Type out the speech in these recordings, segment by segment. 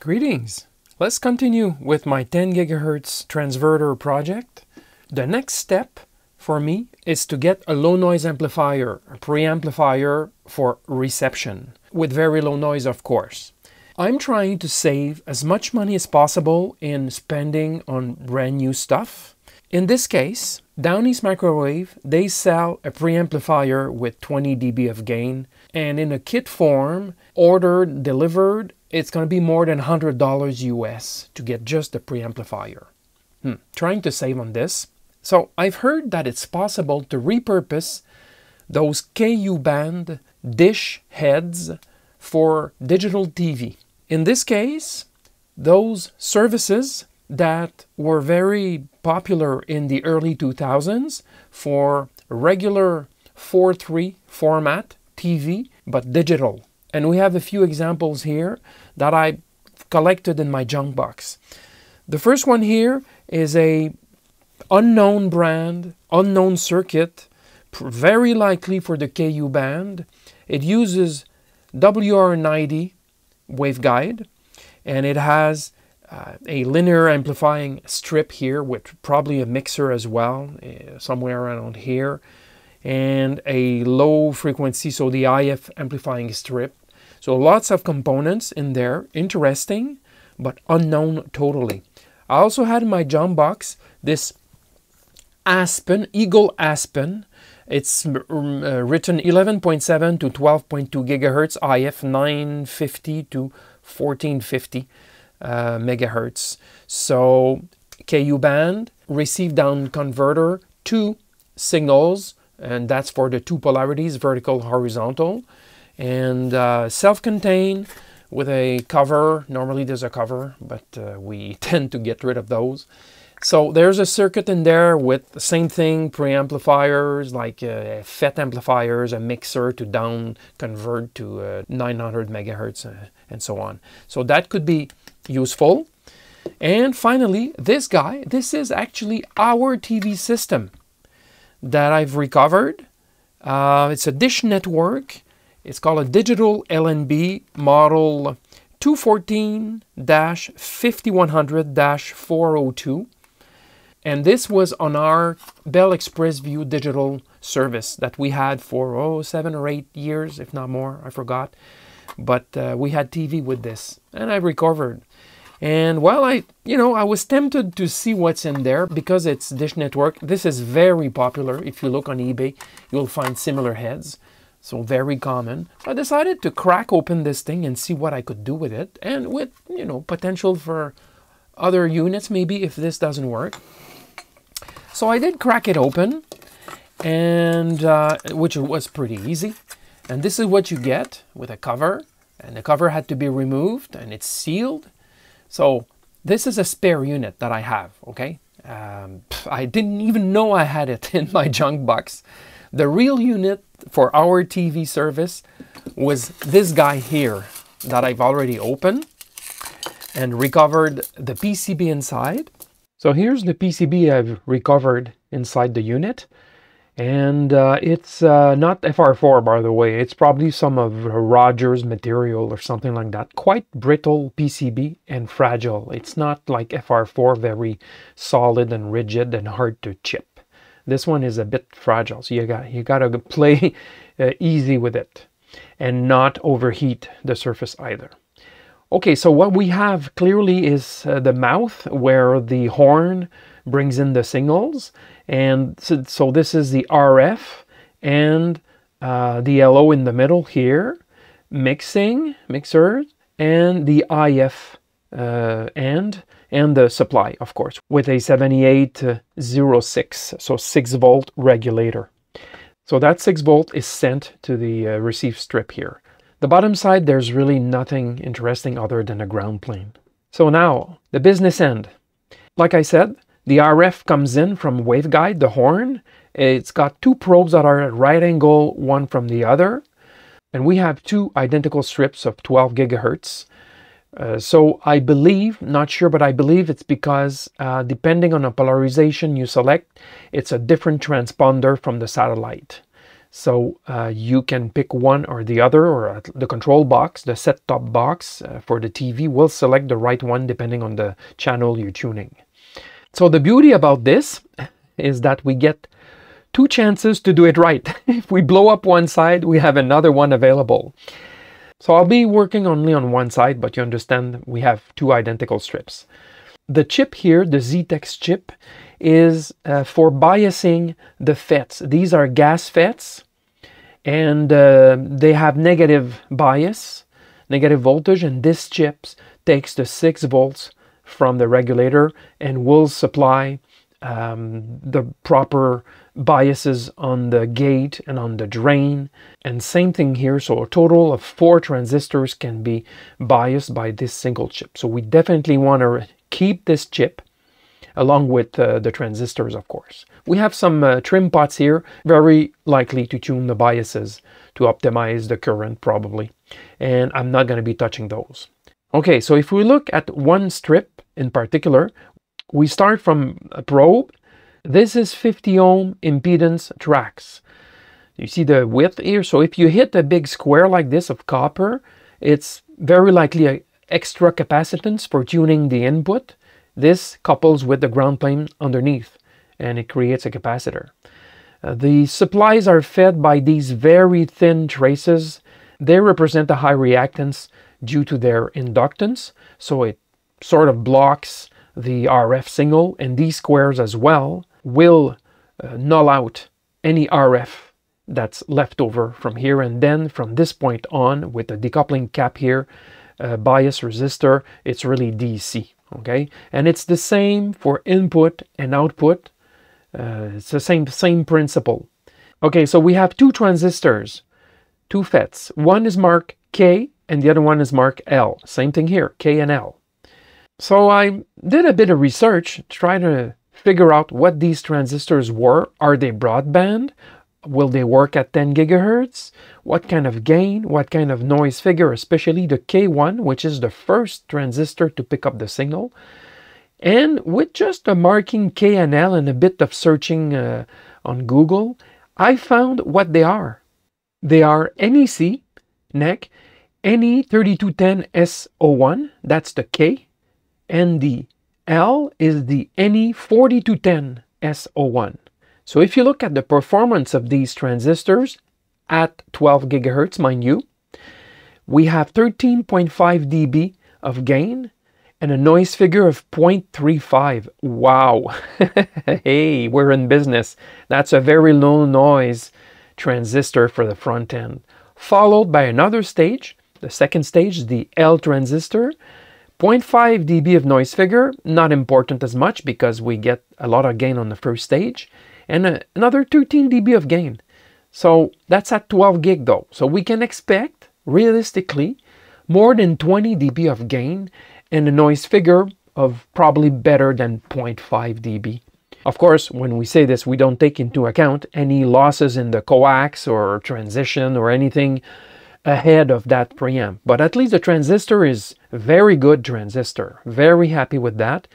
Greetings. Let's continue with my 10 gigahertz transverter project. The next step for me is to get a low noise amplifier, a preamplifier for reception, with very low noise of course. I'm trying to save as much money as possible in spending on brand new stuff. In this case, Down East Microwave, they sell a preamplifier with 20 dB of gain, and in a kit form, ordered, delivered, it's going to be more than $100 US to get just the preamplifier. Hmm. Trying to save on this. So I've heard that it's possible to repurpose those KU band dish heads for digital TV. In this case, those services that were very popular in the early 2000s for regular 4.3 format TV, but digital. And we have a few examples here that I collected in my junk box. The first one here is a unknown brand, unknown circuit, very likely for the KU band. It uses WR90 waveguide and it has uh, a linear amplifying strip here with probably a mixer as well, uh, somewhere around here, and a low frequency, so the IF amplifying strip. So lots of components in there, interesting, but unknown totally. I also had in my jump box this Aspen, Eagle Aspen. It's uh, written 11.7 to 12.2 gigahertz, IF 950 to 1450 uh, megahertz. So KU band, receive down converter, two signals, and that's for the two polarities, vertical, horizontal, and uh, self-contained with a cover. Normally there's a cover, but uh, we tend to get rid of those. So there's a circuit in there with the same thing, preamplifiers like uh, FET amplifiers, a mixer to down convert to uh, 900 megahertz uh, and so on. So that could be useful. And finally, this guy, this is actually our TV system that I've recovered. Uh, it's a dish network. It's called a digital LNB model 214-5100-402. And this was on our Bell ExpressVu digital service that we had for, oh, seven or eight years, if not more, I forgot. But uh, we had TV with this, and I recovered. And while I, you know, I was tempted to see what's in there because it's Dish Network. This is very popular. If you look on eBay, you'll find similar heads. So very common. I decided to crack open this thing and see what I could do with it. And with, you know, potential for other units maybe if this doesn't work. So I did crack it open and uh, which was pretty easy. And this is what you get with a cover. And the cover had to be removed and it's sealed so this is a spare unit that I have, okay? Um, I didn't even know I had it in my junk box. The real unit for our TV service was this guy here that I've already opened and recovered the PCB inside. So here's the PCB I've recovered inside the unit. And uh, it's uh, not FR4, by the way. It's probably some of Rogers material or something like that. Quite brittle PCB and fragile. It's not like FR4, very solid and rigid and hard to chip. This one is a bit fragile, so you got you got to play uh, easy with it and not overheat the surface either. Okay, so what we have clearly is uh, the mouth where the horn brings in the signals and so, so this is the RF and uh, the LO in the middle here, mixing, mixers, and the IF uh, and, and the supply, of course, with a 7806, so 6 volt regulator. So that 6 volt is sent to the uh, receive strip here. The bottom side, there's really nothing interesting other than a ground plane. So now, the business end. Like I said, the RF comes in from waveguide, the horn. It's got two probes that are at right angle, one from the other. And we have two identical strips of 12 gigahertz. Uh, so I believe, not sure, but I believe it's because uh, depending on the polarization you select, it's a different transponder from the satellite. So uh, you can pick one or the other, or the control box, the set-top box uh, for the TV will select the right one depending on the channel you're tuning. So the beauty about this is that we get two chances to do it right. if we blow up one side, we have another one available. So I'll be working only on one side, but you understand we have two identical strips. The chip here, the Zetex chip, is uh, for biasing the FETs. These are GaAs FETs, and uh, they have negative bias, negative voltage, and this chip takes the 6 volts from the regulator and will supply um, the proper biases on the gate and on the drain. And same thing here. So a total of four transistors can be biased by this single chip. So we definitely want to keep this chip along with uh, the transistors of course. We have some uh, trim pots here very likely to tune the biases to optimize the current probably. And I'm not going to be touching those. Okay so if we look at one strip in particular we start from a probe this is 50 ohm impedance tracks. You see the width here? So if you hit a big square like this of copper, it's very likely extra capacitance for tuning the input. This couples with the ground plane underneath and it creates a capacitor. Uh, the supplies are fed by these very thin traces. They represent a high reactance due to their inductance, so it sort of blocks the RF signal and these squares as well will uh, null out any RF that's left over from here. And then from this point on with the decoupling cap here uh, bias resistor it's really DC okay? And it's the same for input and output. Uh, it's the same same principle. Okay so we have two transistors two FETs one is marked K and the other one is marked L. Same thing here K and L so I did a bit of research trying to figure out what these transistors were. Are they broadband? Will they work at 10 gigahertz? What kind of gain? What kind of noise figure? Especially the K1, which is the first transistor to pick up the signal. And with just a marking K and L and a bit of searching uh, on Google, I found what they are. They are NEC, NEC, NE3210SO1, that's the K, and the L is the NE4210 SO1. So if you look at the performance of these transistors at 12 gigahertz, mind you, we have 13.5 dB of gain and a noise figure of 0.35. Wow! hey, we're in business. That's a very low noise transistor for the front end. Followed by another stage, the second stage, the L transistor, 0.5 dB of noise figure, not important as much because we get a lot of gain on the first stage, and uh, another 13 dB of gain. So that's at 12 gig though. So we can expect, realistically, more than 20 dB of gain and a noise figure of probably better than 0.5 dB. Of course, when we say this, we don't take into account any losses in the coax or transition or anything ahead of that preamp. But at least the transistor is very good transistor. Very happy with that.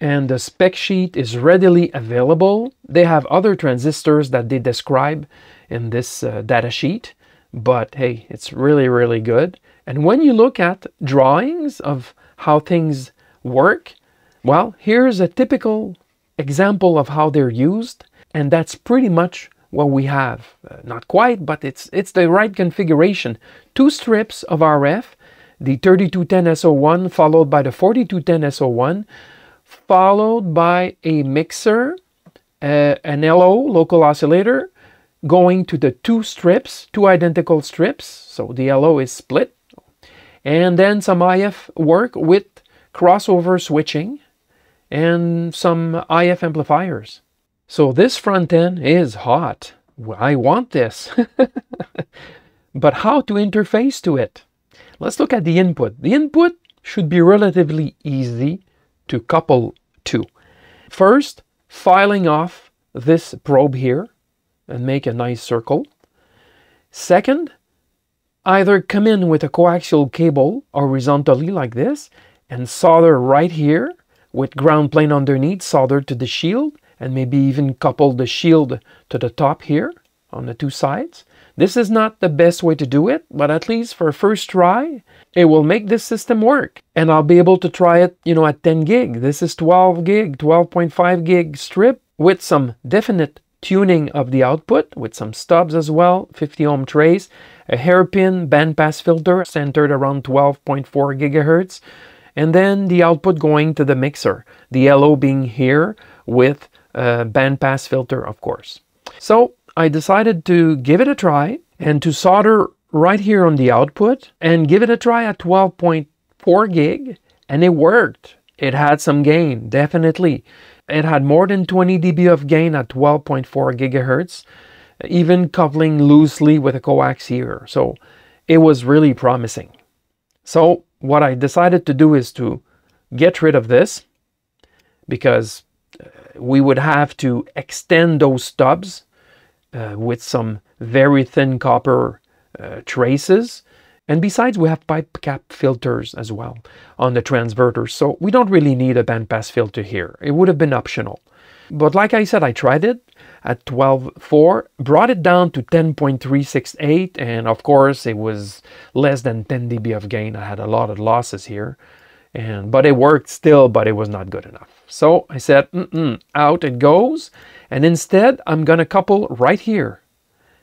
And the spec sheet is readily available. They have other transistors that they describe in this uh, data sheet. But hey, it's really, really good. And when you look at drawings of how things work, well, here's a typical example of how they're used. And that's pretty much what we have. Uh, not quite, but it's, it's the right configuration. Two strips of RF, the 3210SO1 followed by the 4210SO1, followed by a mixer, uh, an LO, local oscillator, going to the two strips, two identical strips, so the LO is split, and then some IF work with crossover switching and some IF amplifiers. So this front end is hot. I want this. but how to interface to it? Let's look at the input. The input should be relatively easy to couple to. First, filing off this probe here and make a nice circle. Second, either come in with a coaxial cable horizontally like this and solder right here with ground plane underneath soldered to the shield and maybe even couple the shield to the top here on the two sides. This is not the best way to do it, but at least for a first try, it will make this system work. And I'll be able to try it, you know, at 10 gig. This is 12 gig, 12.5 gig strip with some definite tuning of the output with some stubs as well, 50 ohm trace, a hairpin bandpass filter centered around 12.4 gigahertz, and then the output going to the mixer, the LO being here with a bandpass filter, of course. So I decided to give it a try and to solder right here on the output and give it a try at 12.4 gig, and it worked. It had some gain, definitely. It had more than 20 dB of gain at 12.4 gigahertz, even coupling loosely with a coax here. So it was really promising. So what I decided to do is to get rid of this because uh, we would have to extend those stubs uh, with some very thin copper uh, traces and besides, we have pipe cap filters as well on the transverters, so we don't really need a bandpass filter here. It would have been optional. But like I said, I tried it at 12.4, brought it down to 10.368, and of course it was less than 10 dB of gain. I had a lot of losses here, and but it worked still, but it was not good enough. So I said, mm -mm, out it goes, and instead I'm gonna couple right here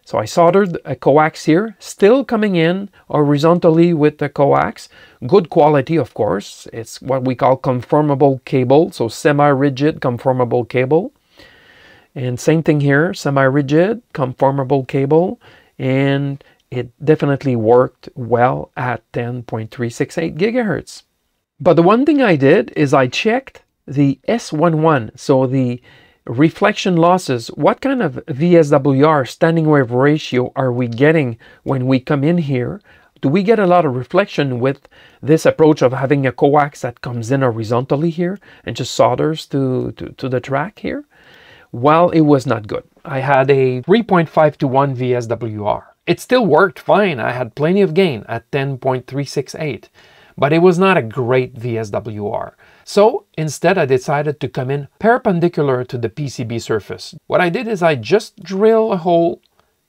so I soldered a coax here, still coming in horizontally with the coax. Good quality, of course. It's what we call conformable cable, so semi-rigid conformable cable. And same thing here, semi-rigid conformable cable. And it definitely worked well at 10.368 gigahertz. But the one thing I did is I checked the S11, so the reflection losses, what kind of VSWR, standing wave ratio, are we getting when we come in here? Do we get a lot of reflection with this approach of having a coax that comes in horizontally here and just solders to, to, to the track here? Well, it was not good. I had a 3.5 to 1 VSWR. It still worked fine. I had plenty of gain at 10.368, but it was not a great VSWR. So instead I decided to come in perpendicular to the PCB surface. What I did is I just drill a hole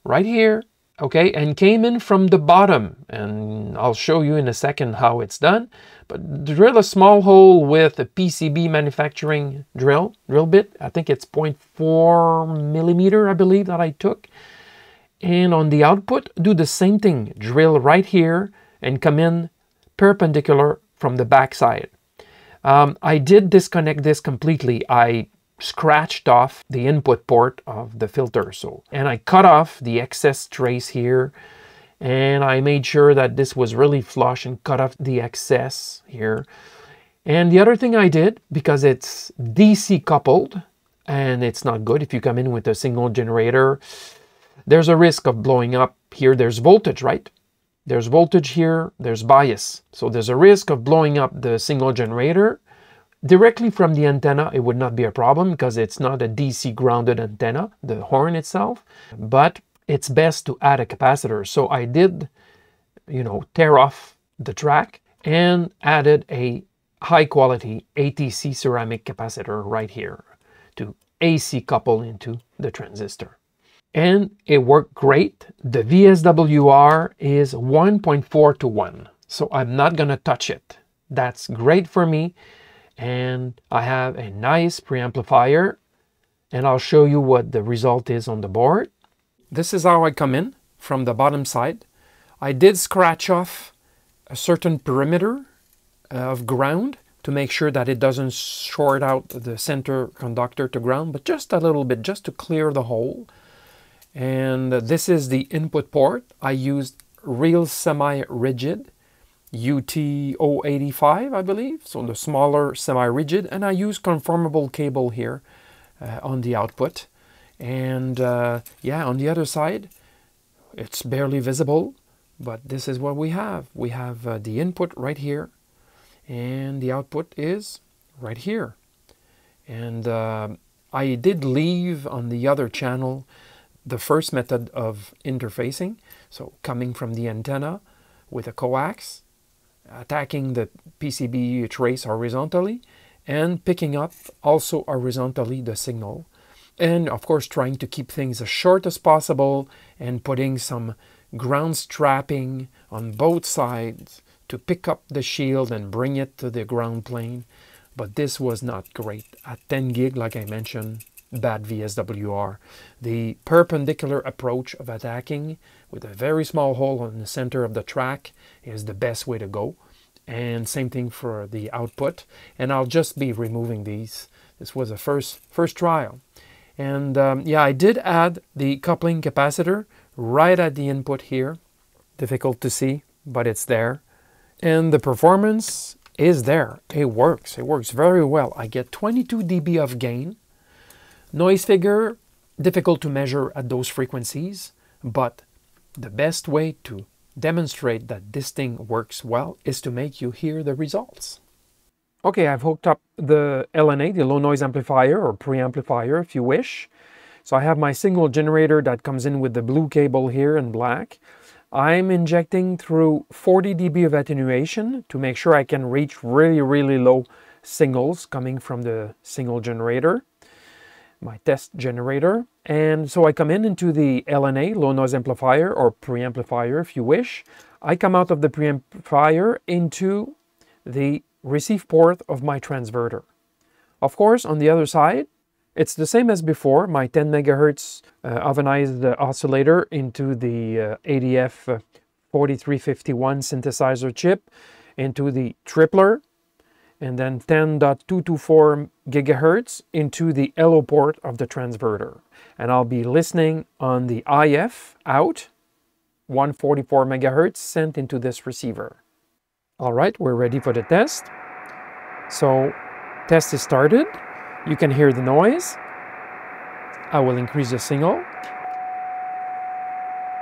right here, okay, and came in from the bottom. And I'll show you in a second how it's done. But drill a small hole with a PCB manufacturing drill, drill bit. I think it's 0.4 millimeter, I believe, that I took. And on the output, do the same thing. Drill right here and come in perpendicular from the back side. Um, I did disconnect this completely. I scratched off the input port of the filter so and I cut off the excess trace here and I made sure that this was really flush and cut off the excess here and the other thing I did because it's DC coupled and it's not good if you come in with a signal generator there's a risk of blowing up here there's voltage right there's voltage here, there's bias. So there's a risk of blowing up the signal generator. Directly from the antenna, it would not be a problem because it's not a DC grounded antenna, the horn itself, but it's best to add a capacitor. So I did, you know, tear off the track and added a high quality ATC ceramic capacitor right here to AC couple into the transistor and it worked great. The VSWR is 1.4 to 1, so I'm not gonna touch it. That's great for me, and I have a nice preamplifier, and I'll show you what the result is on the board. This is how I come in from the bottom side. I did scratch off a certain perimeter uh, of ground to make sure that it doesn't short out the center conductor to ground, but just a little bit, just to clear the hole. And this is the input port. I used real semi-rigid UT085, I believe, so the smaller semi-rigid, and I use conformable cable here uh, on the output. And uh, yeah, on the other side, it's barely visible, but this is what we have. We have uh, the input right here, and the output is right here. And uh, I did leave on the other channel the first method of interfacing, so coming from the antenna with a coax, attacking the PCB trace horizontally, and picking up also horizontally the signal. and of course trying to keep things as short as possible and putting some ground strapping on both sides to pick up the shield and bring it to the ground plane. But this was not great. At 10 gig, like I mentioned, bad VSWR. The perpendicular approach of attacking with a very small hole in the center of the track is the best way to go. And same thing for the output. And I'll just be removing these. This was a first, first trial. And um, yeah, I did add the coupling capacitor right at the input here. Difficult to see, but it's there. And the performance is there. It works. It works very well. I get 22 dB of gain. Noise figure, difficult to measure at those frequencies, but the best way to demonstrate that this thing works well is to make you hear the results. Okay, I've hooked up the LNA, the low noise amplifier or preamplifier if you wish. So I have my signal generator that comes in with the blue cable here in black. I'm injecting through 40 dB of attenuation to make sure I can reach really, really low signals coming from the signal generator, my test generator. And so I come in into the LNA, low noise amplifier or preamplifier if you wish. I come out of the preamplifier into the receive port of my transverter. Of course, on the other side, it's the same as before, my 10 megahertz uh, ovenized uh, oscillator into the uh, ADF 4351 synthesizer chip, into the tripler, and then 10.224 gigahertz into the LO port of the transverter. And I'll be listening on the IF out, 144 megahertz sent into this receiver. All right, we're ready for the test. So, test is started. You can hear the noise. I will increase the signal.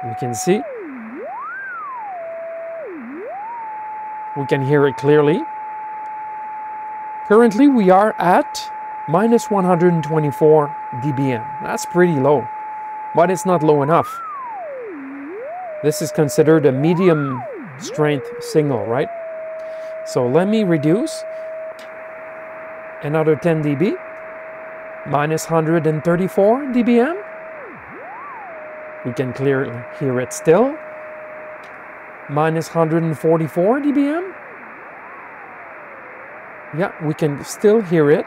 You can see. We can hear it clearly. Currently we are at minus 124 dBm. That's pretty low, but it's not low enough. This is considered a medium strength signal, right? So let me reduce another 10 dB minus 134 dBm. We can clearly hear it still. Minus 144 dBm. Yeah, we can still hear it.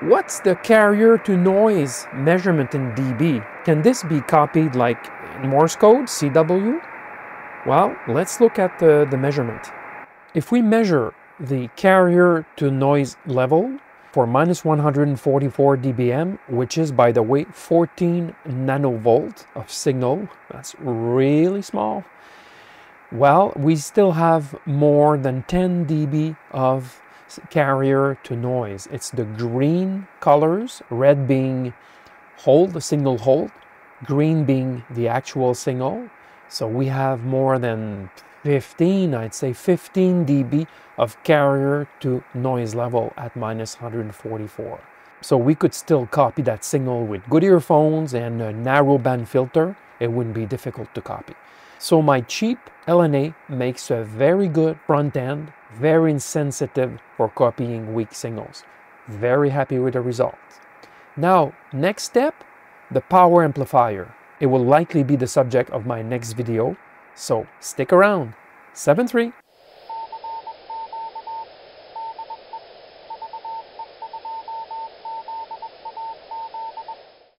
What's the carrier to noise measurement in dB? Can this be copied like in Morse code, CW? Well, let's look at the, the measurement. If we measure the carrier to noise level for minus 144 dBm, which is, by the way, 14 nanovolt of signal. That's really small. Well, we still have more than 10 dB of carrier to noise. It's the green colors, red being hold, the signal hold, green being the actual signal. So we have more than 15, I'd say 15 dB of carrier to noise level at minus 144. So we could still copy that signal with good earphones and a narrow band filter. It wouldn't be difficult to copy. So my cheap LNA makes a very good front end, very insensitive for copying weak signals. Very happy with the result. Now, next step, the power amplifier. It will likely be the subject of my next video so stick around. 7-3.